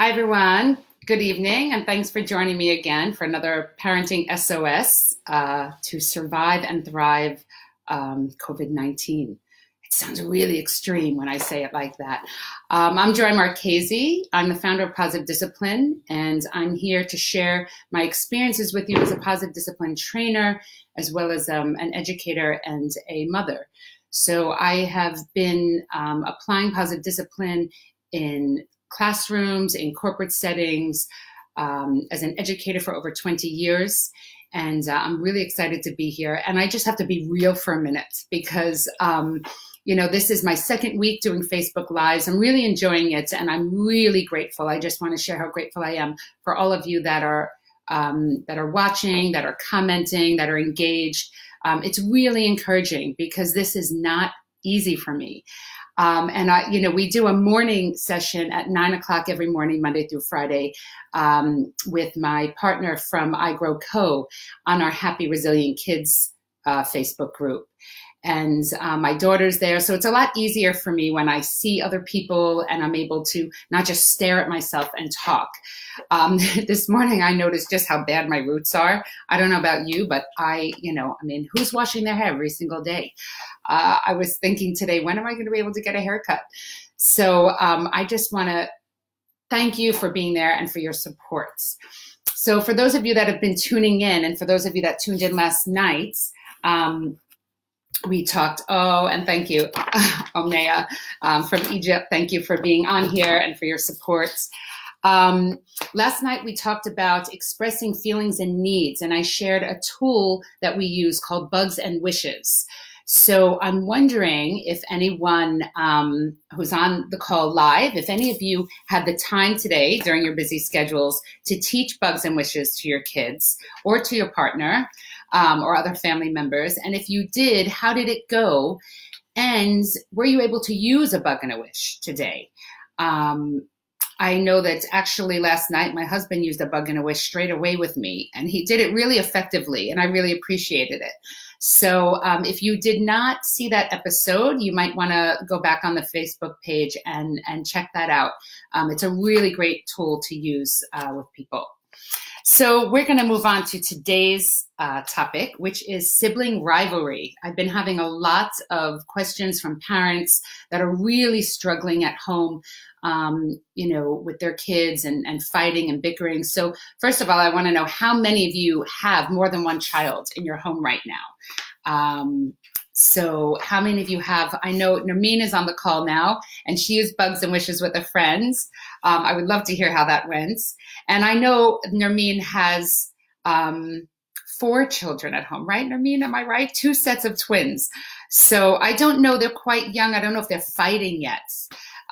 Hi, everyone. Good evening, and thanks for joining me again for another Parenting SOS uh, to survive and thrive um, COVID 19. It sounds really extreme when I say it like that. Um, I'm Joy Marchese. I'm the founder of Positive Discipline, and I'm here to share my experiences with you as a positive discipline trainer, as well as um, an educator and a mother. So I have been um, applying positive discipline in classrooms, in corporate settings, um, as an educator for over 20 years. And uh, I'm really excited to be here. And I just have to be real for a minute because, um, you know, this is my second week doing Facebook Lives. I'm really enjoying it and I'm really grateful. I just want to share how grateful I am for all of you that are um, that are watching, that are commenting, that are engaged. Um, it's really encouraging because this is not easy for me. Um, and I, you know, we do a morning session at nine o'clock every morning, Monday through Friday, um, with my partner from iGrow Co. on our Happy Resilient Kids uh, Facebook group and um, my daughter's there. So it's a lot easier for me when I see other people and I'm able to not just stare at myself and talk. Um, this morning, I noticed just how bad my roots are. I don't know about you, but I, you know, I mean, who's washing their hair every single day? Uh, I was thinking today, when am I going to be able to get a haircut? So um, I just want to thank you for being there and for your supports. So for those of you that have been tuning in, and for those of you that tuned in last night, um, we talked, oh, and thank you, Omnea um, from Egypt. Thank you for being on here and for your support. Um, last night we talked about expressing feelings and needs, and I shared a tool that we use called Bugs and Wishes. So I'm wondering if anyone um, who's on the call live, if any of you had the time today during your busy schedules to teach Bugs and Wishes to your kids or to your partner um, or other family members? And if you did, how did it go? And were you able to use a bug and a wish today? Um, I know that actually last night my husband used a bug and a wish straight away with me, and he did it really effectively, and I really appreciated it. So um, if you did not see that episode, you might want to go back on the Facebook page and and check that out. Um, it's a really great tool to use uh, with people. So we're going to move on to today's uh, topic, which is sibling rivalry. I've been having a lot of questions from parents that are really struggling at home, um, you know, with their kids and, and fighting and bickering. So first of all, I want to know how many of you have more than one child in your home right now? Um, so, how many of you have? I know Nermeen is on the call now, and she used Bugs and Wishes with a friends. Um, I would love to hear how that went. And I know Nermeen has um, four children at home, right, Nermeen? Am I right? Two sets of twins. So, I don't know. They're quite young. I don't know if they're fighting yet.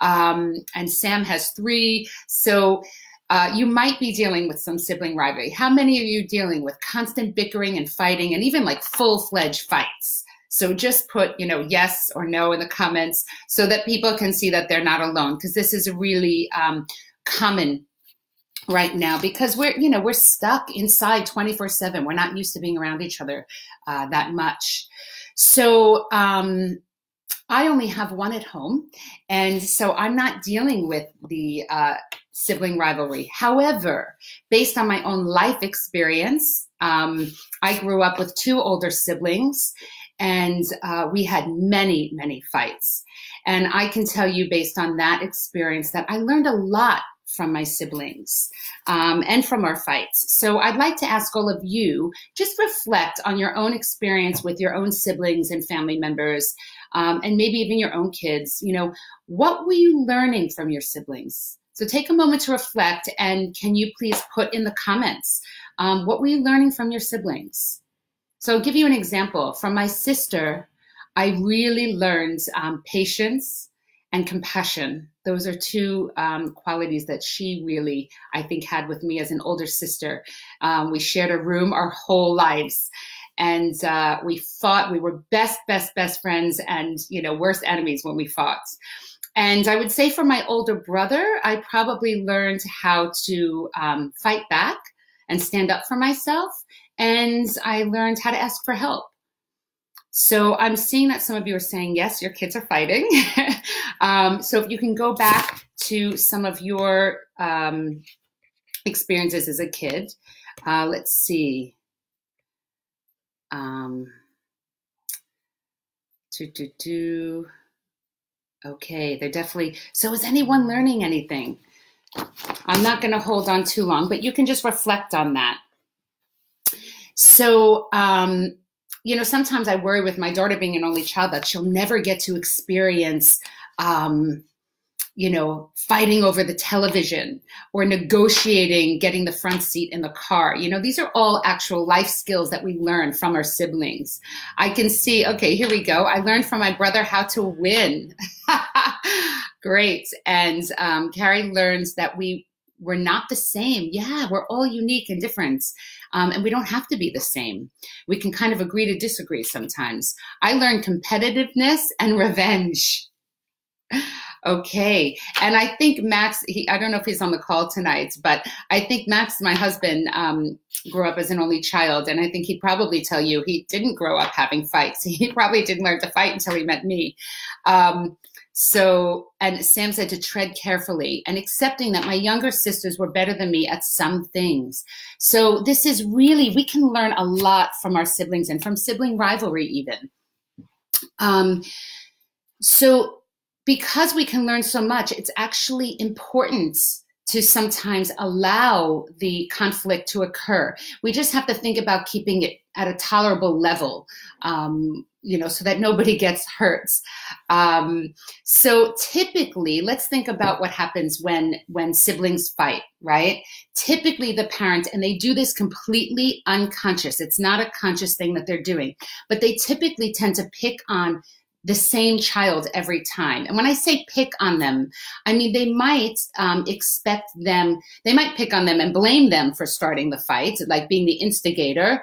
Um, and Sam has three. So, uh, you might be dealing with some sibling rivalry. How many are you dealing with constant bickering and fighting and even like full fledged fights? So just put, you know, yes or no in the comments so that people can see that they're not alone because this is a really um, common right now because we're, you know, we're stuck inside 24 seven. We're not used to being around each other uh, that much. So, um, I only have one at home, and so I'm not dealing with the uh, sibling rivalry. However, based on my own life experience, um, I grew up with two older siblings, and uh, we had many, many fights. And I can tell you, based on that experience, that I learned a lot from my siblings um, and from our fights. So I'd like to ask all of you just reflect on your own experience with your own siblings and family members, um, and maybe even your own kids. You know, what were you learning from your siblings? So take a moment to reflect, and can you please put in the comments um, what were you learning from your siblings? So I'll give you an example. From my sister, I really learned um, patience and compassion. Those are two um, qualities that she really, I think, had with me as an older sister. Um, we shared a room our whole lives. And uh, we fought. We were best, best, best friends, and you know, worst enemies when we fought. And I would say for my older brother, I probably learned how to um, fight back and stand up for myself and I learned how to ask for help. So I'm seeing that some of you are saying, yes, your kids are fighting. um, so if you can go back to some of your um, experiences as a kid. Uh, let's see. Um, do, do, do. Okay, they're definitely. So, is anyone learning anything? I'm not going to hold on too long, but you can just reflect on that. So, um, you know, sometimes I worry with my daughter being an only child that she'll never get to experience, um, you know, fighting over the television or negotiating getting the front seat in the car. You know, these are all actual life skills that we learn from our siblings. I can see, okay, here we go. I learned from my brother how to win. Great. And um, Carrie learns that we we're not the same. Yeah, we're all unique and different. Um, and we don't have to be the same. We can kind of agree to disagree sometimes. I learned competitiveness and revenge. Okay. And I think Max, he, I don't know if he's on the call tonight, but I think Max, my husband, um, grew up as an only child. And I think he'd probably tell you he didn't grow up having fights. He probably didn't learn to fight until he met me. Um, so, and Sam said to tread carefully and accepting that my younger sisters were better than me at some things. So, this is really, we can learn a lot from our siblings and from sibling rivalry, even. Um, so, because we can learn so much, it's actually important to sometimes allow the conflict to occur. We just have to think about keeping it at a tolerable level, um, you know, so that nobody gets hurt. Um, so typically, let's think about what happens when when siblings fight, right? Typically, the parent, and they do this completely unconscious. It's not a conscious thing that they're doing, but they typically tend to pick on the same child every time. And when I say pick on them, I mean they might um, expect them, they might pick on them and blame them for starting the fight, like being the instigator.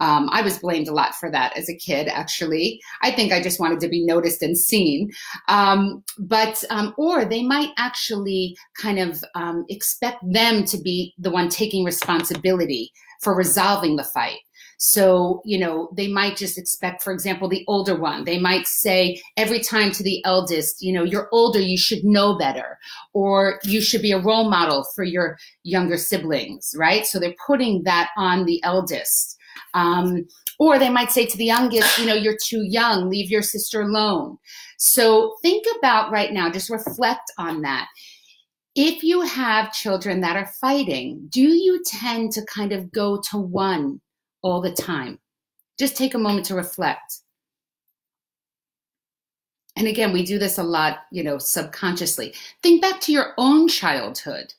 Um, I was blamed a lot for that as a kid, actually. I think I just wanted to be noticed and seen. Um, but, um, or they might actually kind of um, expect them to be the one taking responsibility for resolving the fight. So, you know, they might just expect, for example, the older one, they might say every time to the eldest, you know, you're older, you should know better, or you should be a role model for your younger siblings, right? So they're putting that on the eldest. Um, or they might say to the youngest, you know, you're too young, leave your sister alone. So think about right now, just reflect on that. If you have children that are fighting, do you tend to kind of go to one all the time. Just take a moment to reflect. And again, we do this a lot, you know, subconsciously. Think back to your own childhood.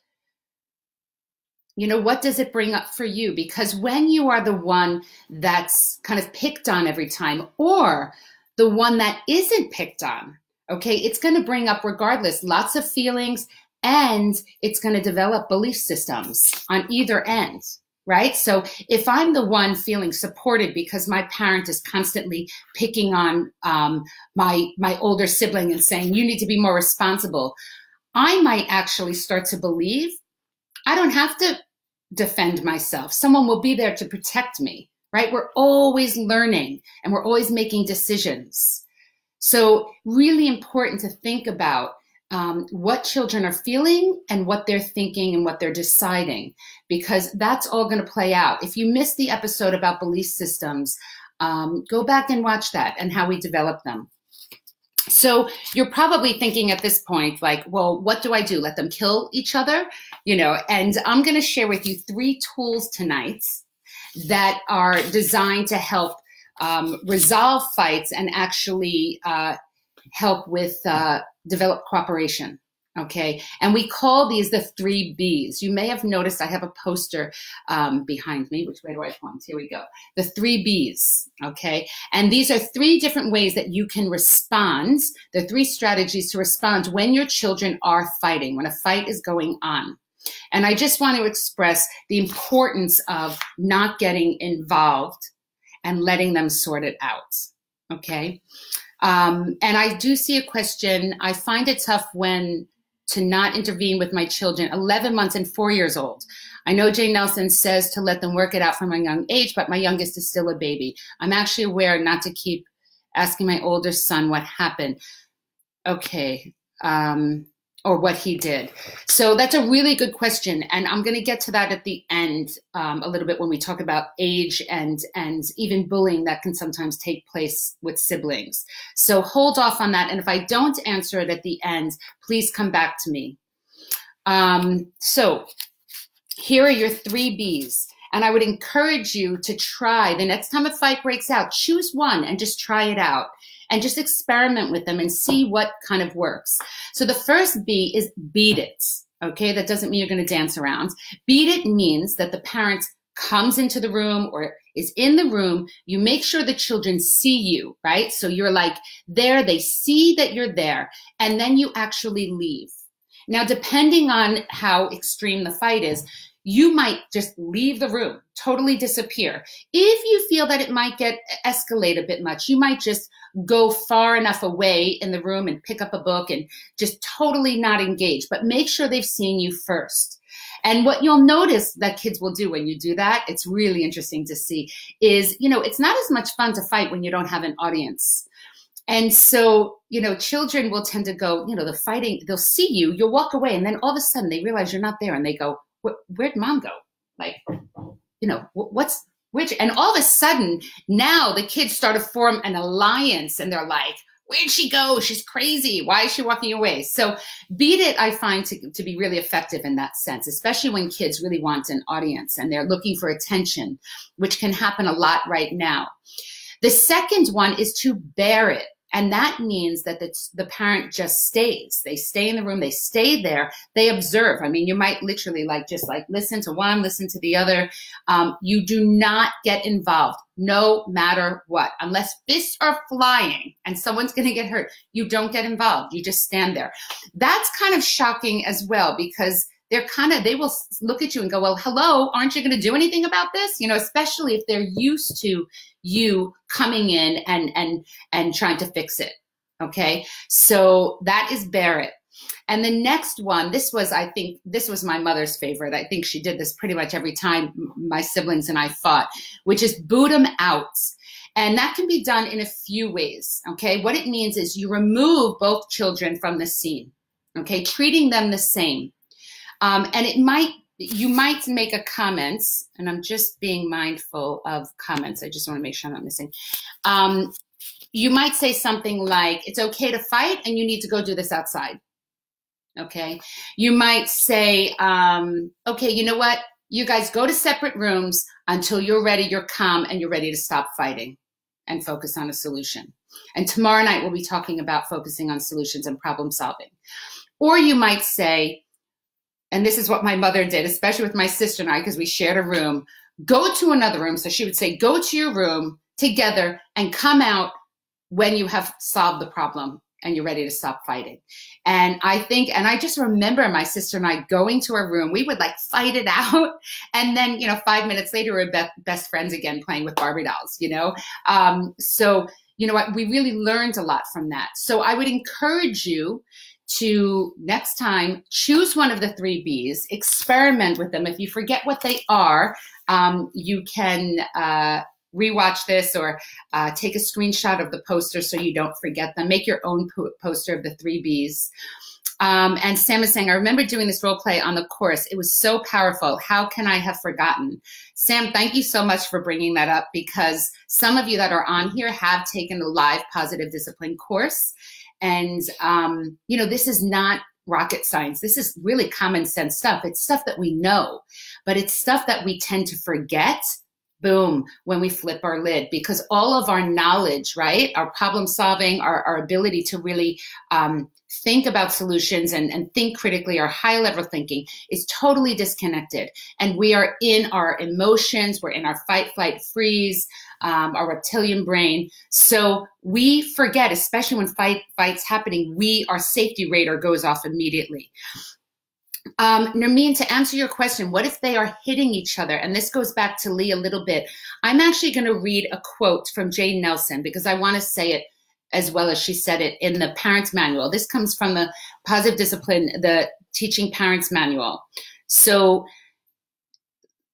You know, what does it bring up for you? Because when you are the one that's kind of picked on every time, or the one that isn't picked on, okay, it's going to bring up, regardless, lots of feelings and it's going to develop belief systems on either end right? So if I'm the one feeling supported because my parent is constantly picking on um, my my older sibling and saying you need to be more responsible, I might actually start to believe I don't have to defend myself. Someone will be there to protect me, right? We're always learning and we're always making decisions. So really important to think about um, what children are feeling and what they're thinking and what they're deciding, because that's all going to play out. If you missed the episode about belief systems, um, go back and watch that and how we develop them. So you're probably thinking at this point, like, well, what do I do? Let them kill each other? You know, and I'm going to share with you three tools tonight that are designed to help um, resolve fights and actually uh, help with uh, develop cooperation. Okay. And we call these the three B's. You may have noticed I have a poster um, behind me. Which way do I point? Here we go. The three B's. Okay. And these are three different ways that you can respond. The three strategies to respond when your children are fighting, when a fight is going on. And I just want to express the importance of not getting involved and letting them sort it out. Okay. Um, and I do see a question. I find it tough when to not intervene with my children, 11 months and four years old. I know Jane Nelsen says to let them work it out from a young age, but my youngest is still a baby. I'm actually aware not to keep asking my older son what happened. Okay. Um, or what he did? So that's a really good question, and I'm going to get to that at the end um, a little bit when we talk about age and and even bullying that can sometimes take place with siblings. So hold off on that, and if I don't answer it at the end, please come back to me. Um, so here are your three B's. And I would encourage you to try the next time a fight breaks out, choose one and just try it out and just experiment with them and see what kind of works. So the first B is beat it. Okay, that doesn't mean you're going to dance around. Beat it means that the parent comes into the room or is in the room, you make sure the children see you, right? So you're like there, they see that you're there, and then you actually leave. Now, depending on how extreme the fight is, you might just leave the room, totally disappear. If you feel that it might get escalate a bit much, you might just go far enough away in the room and pick up a book and just totally not engage, but make sure they've seen you first. And what you'll notice that kids will do when you do that, it's really interesting to see, is, you know, it's not as much fun to fight when you don't have an audience. And so, you know, children will tend to go, you know, the fighting, they'll see you, you'll walk away, and then all of a sudden they realize you're not there and they go, where'd mom go? Like, you know, what's, which, and all of a sudden now the kids start to form an alliance and they're like, where'd she go? She's crazy. Why is she walking away? So beat it, I find to, to be really effective in that sense, especially when kids really want an audience and they're looking for attention, which can happen a lot right now. The second one is to bear it. And that means that the, the parent just stays. They stay in the room, they stay there, they observe. I mean, you might literally like just like listen to one, listen to the other. Um, you do not get involved no matter what. Unless fists are flying and someone's going to get hurt, you don't get involved. You just stand there. That's kind of shocking as well because they're kind of they will look at you and go well hello aren't you going to do anything about this? You know especially if they're used to you coming in and and and trying to fix it okay? So that is bear it. And the next one this was i think this was my mother's favorite. I think she did this pretty much every time my siblings and i fought which is boot them out and that can be done in a few ways okay? What it means is you remove both children from the scene okay? Treating them the same um, and it might, you might make a comment, and I'm just being mindful of comments. I just want to make sure I'm not missing. Um, you might say something like, it's okay to fight and you need to go do this outside. Okay. You might say, um, okay, you know what? You guys go to separate rooms until you're ready, you're calm, and you're ready to stop fighting and focus on a solution. And tomorrow night, we'll be talking about focusing on solutions and problem solving. Or you might say, and this is what my mother did, especially with my sister and I, because we shared a room. Go to another room. So she would say, go to your room together and come out when you have solved the problem and you're ready to stop fighting. And I think, and I just remember my sister and I going to our room. We would like fight it out. And then, you know, five minutes later, we're best friends again playing with Barbie dolls, you know? Um, so, you know what, we really learned a lot from that. So I would encourage you to next time choose one of the three B's, experiment with them. If you forget what they are, um, you can uh, rewatch this or uh, take a screenshot of the poster so you don't forget them. Make your own po poster of the three B's. Um, and Sam is saying, I remember doing this role play on the course. It was so powerful. How can I have forgotten? Sam, thank you so much for bringing that up because some of you that are on here have taken the live positive discipline course. And, um, you know, this is not rocket science. This is really common sense stuff. It's stuff that we know, but it's stuff that we tend to forget boom, when we flip our lid, because all of our knowledge, right, our problem solving, our, our ability to really um, think about solutions and, and think critically, our high level thinking is totally disconnected. And we are in our emotions, we're in our fight, flight, freeze, um, our reptilian brain. So we forget, especially when fight fights happening, we our safety radar goes off immediately. Um, Nermeen, to answer your question, what if they are hitting each other? And this goes back to Lee a little bit. I'm actually going to read a quote from Jane Nelsen because I want to say it as well as she said it in the parents manual. This comes from the positive discipline, the teaching parents manual. So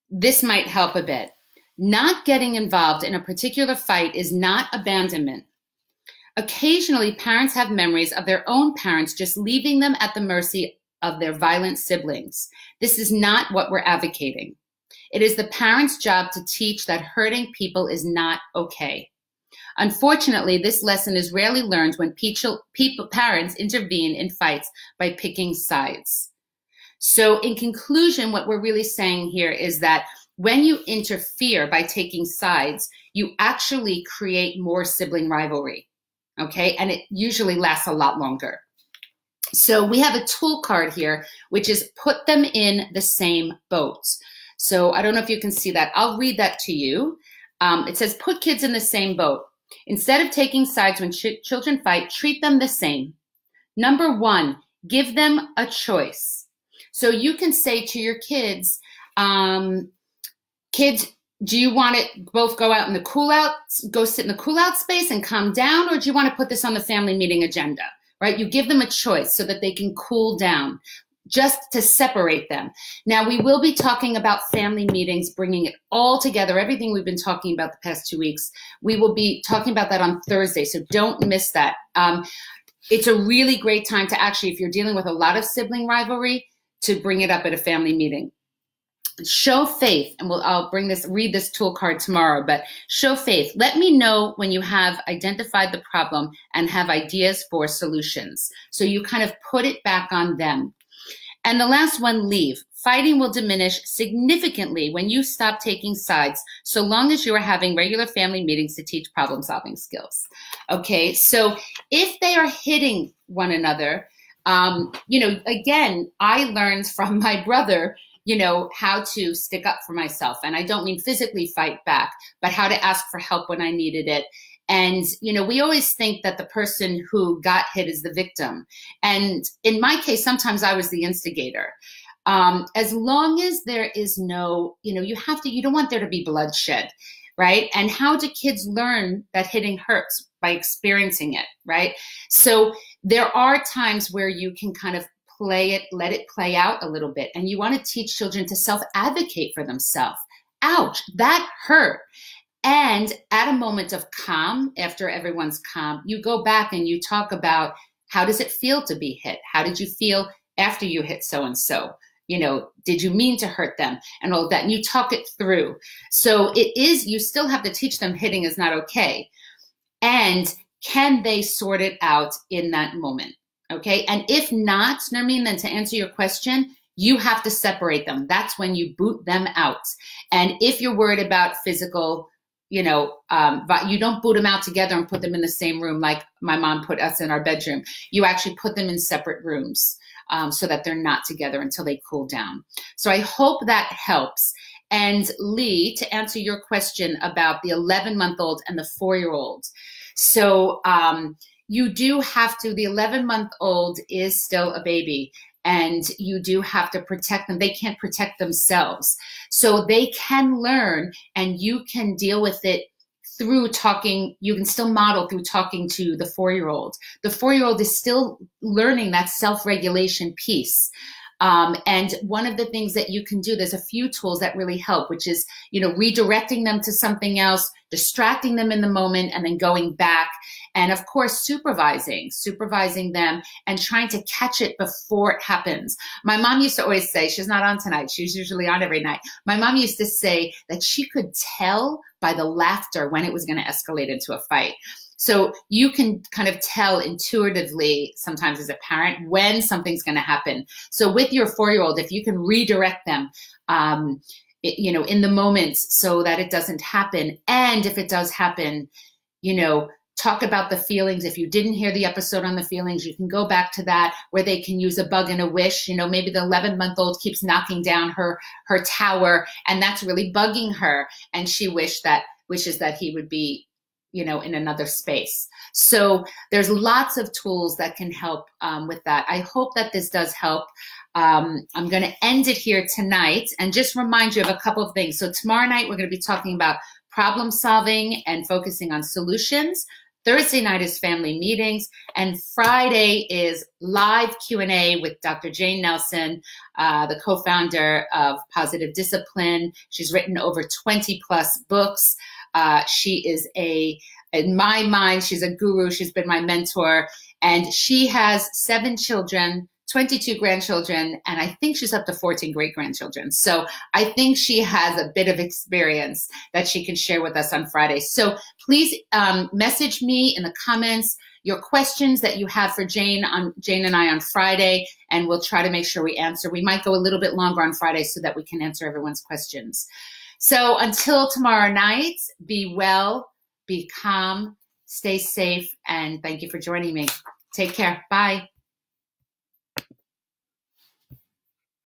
this might help a bit. Not getting involved in a particular fight is not abandonment. Occasionally, parents have memories of their own parents just leaving them at the mercy of their violent siblings. This is not what we're advocating. It is the parent's job to teach that hurting people is not okay. Unfortunately, this lesson is rarely learned when people, parents intervene in fights by picking sides. So in conclusion, what we're really saying here is that when you interfere by taking sides, you actually create more sibling rivalry. Okay. And it usually lasts a lot longer. So we have a tool card here, which is put them in the same boat. So I don't know if you can see that. I'll read that to you. Um, it says, put kids in the same boat. Instead of taking sides when ch children fight, treat them the same. Number one, give them a choice. So you can say to your kids, um, kids, do you want to both go out in the cool out, go sit in the cool out space and calm down, or do you want to put this on the family meeting agenda? Right? You give them a choice so that they can cool down just to separate them. Now, we will be talking about family meetings, bringing it all together, everything we've been talking about the past two weeks. We will be talking about that on Thursday, so don't miss that. Um, it's a really great time to actually, if you're dealing with a lot of sibling rivalry, to bring it up at a family meeting. Show faith, and we'll, I'll bring this, read this tool card tomorrow, but show faith. Let me know when you have identified the problem and have ideas for solutions. So you kind of put it back on them. And the last one, leave. Fighting will diminish significantly when you stop taking sides, so long as you are having regular family meetings to teach problem solving skills. Okay, so if they are hitting one another, um, you know, again, I learned from my brother, you know, how to stick up for myself. And I don't mean physically fight back, but how to ask for help when I needed it. And, you know, we always think that the person who got hit is the victim. And in my case, sometimes I was the instigator. Um, as long as there is no, you know, you have to, you don't want there to be bloodshed, right? And how do kids learn that hitting hurts? By experiencing it, right? So there are times where you can kind of play it, let it play out a little bit. And you want to teach children to self advocate for themselves. Ouch, that hurt. And at a moment of calm, after everyone's calm, you go back and you talk about how does it feel to be hit? How did you feel after you hit so and so? You know, did you mean to hurt them and all that? And you talk it through. So it is, you still have to teach them hitting is not okay. And can they sort it out in that moment? Okay. And if not, Nermeen, then to answer your question, you have to separate them. That's when you boot them out. And if you're worried about physical you know, um, you don't boot them out together and put them in the same room like my mom put us in our bedroom. You actually put them in separate rooms um, so that they're not together until they cool down. So I hope that helps. And Lee, to answer your question about the 11 month old and the four year old. So um, you do have to, the 11 month old is still a baby and you do have to protect them. They can't protect themselves. So they can learn and you can deal with it through talking, you can still model through talking to the four year old. The four year old is still learning that self regulation piece. Um, and one of the things that you can do, there's a few tools that really help, which is, you know, redirecting them to something else, distracting them in the moment, and then going back. And of course, supervising, supervising them and trying to catch it before it happens. My mom used to always say, she's not on tonight. She's usually on every night. My mom used to say that she could tell by the laughter when it was going to escalate into a fight. So you can kind of tell intuitively sometimes as a parent when something's going to happen. So with your four-year-old, if you can redirect them, um, it, you know, in the moment so that it doesn't happen. And if it does happen, you know, talk about the feelings. If you didn't hear the episode on the feelings, you can go back to that where they can use a bug and a wish. You know, maybe the 11 month old keeps knocking down her, her tower and that's really bugging her. And she wished that, wishes that he would be you know, in another space. So there's lots of tools that can help um, with that. I hope that this does help. Um, I'm going to end it here tonight and just remind you of a couple of things. So tomorrow night, we're going to be talking about problem solving and focusing on solutions. Thursday night is family meetings, and Friday is live Q&A with Dr. Jane Nelsen, uh, the co-founder of Positive Discipline. She's written over 20 plus books. Uh, she is a in my mind, she's a guru. She's been my mentor. And she has seven children, 22 grandchildren, and I think she's up to 14 great grandchildren. So I think she has a bit of experience that she can share with us on Friday. So please um, message me in the comments your questions that you have for Jane on Jane and I on Friday, and we'll try to make sure we answer. We might go a little bit longer on Friday so that we can answer everyone's questions. So until tomorrow night, be well, be calm, stay safe, and thank you for joining me. Take care. Bye.